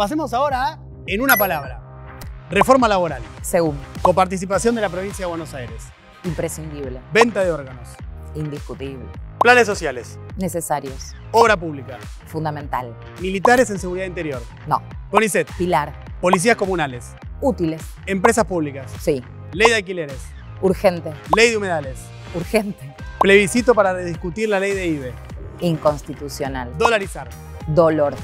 Pasemos ahora a, en una palabra, reforma laboral, Según, coparticipación de la provincia de Buenos Aires, imprescindible, venta de órganos, indiscutible, planes sociales, necesarios, obra pública, fundamental, militares en seguridad interior, no, CONICET, pilar, policías comunales, útiles, empresas públicas, sí, ley de alquileres, urgente, ley de humedales, urgente, plebiscito para rediscutir la ley de IBE, inconstitucional, dolarizar. dolor.